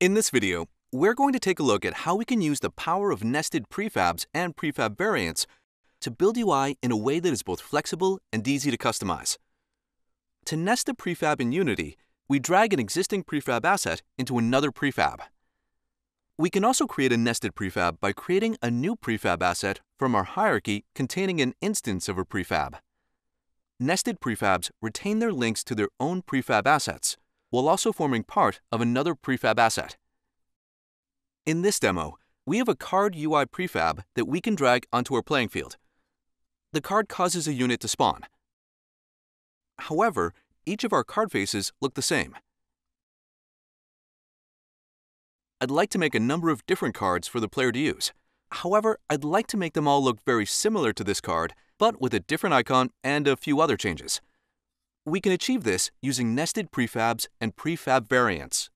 In this video, we're going to take a look at how we can use the power of nested prefabs and prefab variants to build UI in a way that is both flexible and easy to customize. To nest a prefab in Unity, we drag an existing prefab asset into another prefab. We can also create a nested prefab by creating a new prefab asset from our hierarchy containing an instance of a prefab. Nested prefabs retain their links to their own prefab assets, while also forming part of another prefab asset. In this demo, we have a card UI prefab that we can drag onto our playing field. The card causes a unit to spawn. However, each of our card faces look the same. I'd like to make a number of different cards for the player to use. However, I'd like to make them all look very similar to this card, but with a different icon and a few other changes. We can achieve this using nested prefabs and prefab variants.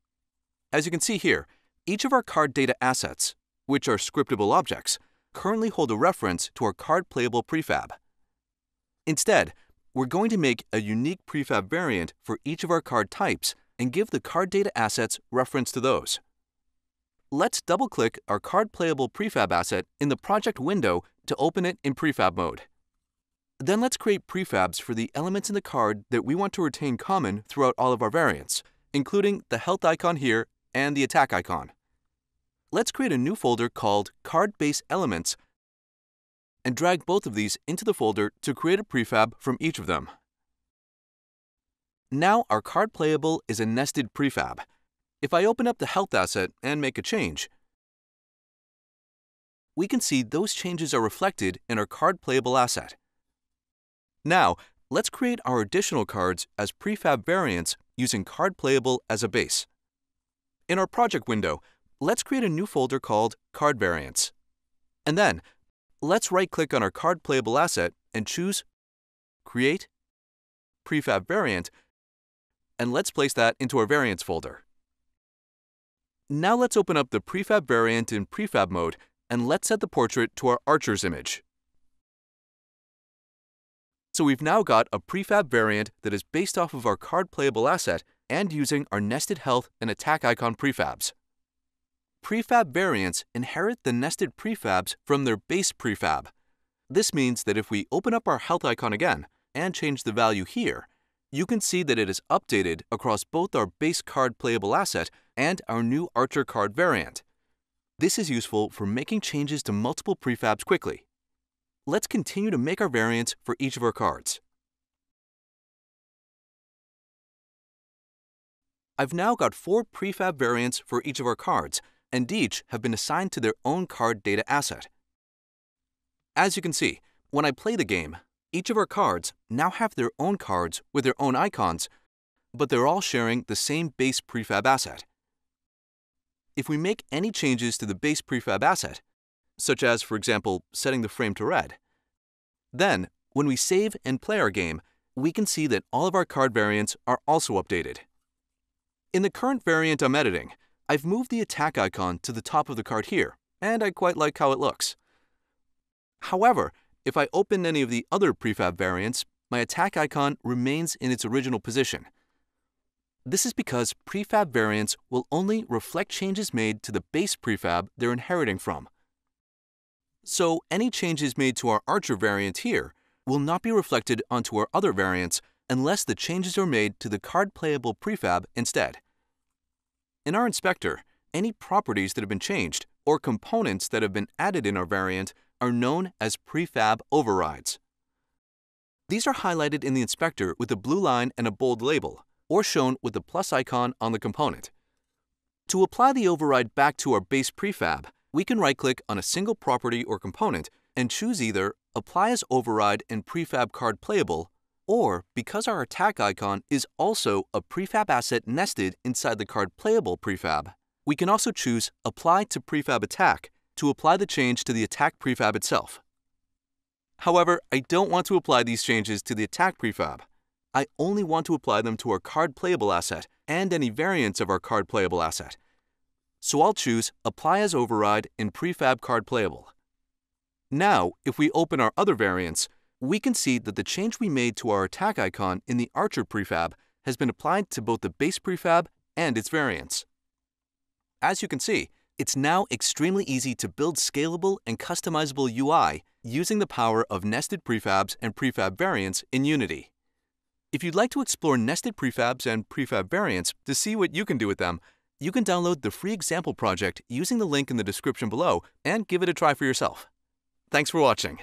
As you can see here, each of our card data assets, which are scriptable objects, currently hold a reference to our card playable prefab. Instead, we're going to make a unique prefab variant for each of our card types and give the card data assets reference to those. Let's double-click our card playable prefab asset in the project window to open it in prefab mode. Then let's create prefabs for the elements in the card that we want to retain common throughout all of our variants, including the health icon here and the attack icon. Let's create a new folder called Card Base Elements and drag both of these into the folder to create a prefab from each of them. Now our card playable is a nested prefab. If I open up the health asset and make a change, we can see those changes are reflected in our card playable asset. Now, let's create our additional cards as prefab variants using Card Playable as a base. In our project window, let's create a new folder called Card Variants. And then, let's right-click on our Card Playable asset and choose Create, Prefab Variant, and let's place that into our Variants folder. Now let's open up the prefab variant in prefab mode and let's set the portrait to our Archer's image. So we've now got a prefab variant that is based off of our card playable asset and using our nested health and attack icon prefabs. Prefab variants inherit the nested prefabs from their base prefab. This means that if we open up our health icon again and change the value here, you can see that it is updated across both our base card playable asset and our new Archer card variant. This is useful for making changes to multiple prefabs quickly let's continue to make our variants for each of our cards. I've now got four prefab variants for each of our cards, and each have been assigned to their own card data asset. As you can see, when I play the game, each of our cards now have their own cards with their own icons, but they're all sharing the same base prefab asset. If we make any changes to the base prefab asset, such as, for example, setting the frame to red. Then, when we save and play our game, we can see that all of our card variants are also updated. In the current variant I'm editing, I've moved the attack icon to the top of the card here, and I quite like how it looks. However, if I open any of the other prefab variants, my attack icon remains in its original position. This is because prefab variants will only reflect changes made to the base prefab they're inheriting from. So any changes made to our Archer variant here will not be reflected onto our other variants unless the changes are made to the card playable prefab instead. In our inspector, any properties that have been changed or components that have been added in our variant are known as prefab overrides. These are highlighted in the inspector with a blue line and a bold label, or shown with the plus icon on the component. To apply the override back to our base prefab, we can right-click on a single property or component and choose either Apply as Override in Prefab Card Playable, or because our attack icon is also a prefab asset nested inside the card playable prefab, we can also choose Apply to Prefab Attack to apply the change to the attack prefab itself. However, I don't want to apply these changes to the attack prefab. I only want to apply them to our card playable asset and any variants of our card playable asset, so I'll choose Apply as Override in Prefab Card Playable. Now, if we open our other variants, we can see that the change we made to our attack icon in the Archer prefab has been applied to both the base prefab and its variants. As you can see, it's now extremely easy to build scalable and customizable UI using the power of nested prefabs and prefab variants in Unity. If you'd like to explore nested prefabs and prefab variants to see what you can do with them, you can download the free example project using the link in the description below and give it a try for yourself. Thanks for watching.